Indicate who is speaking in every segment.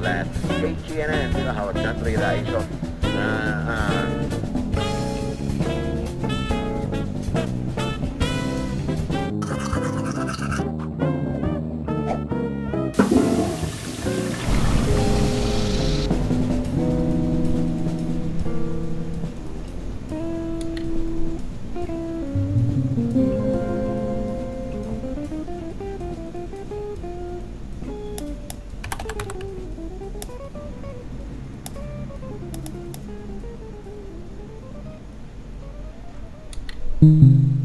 Speaker 1: la que
Speaker 2: you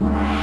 Speaker 2: you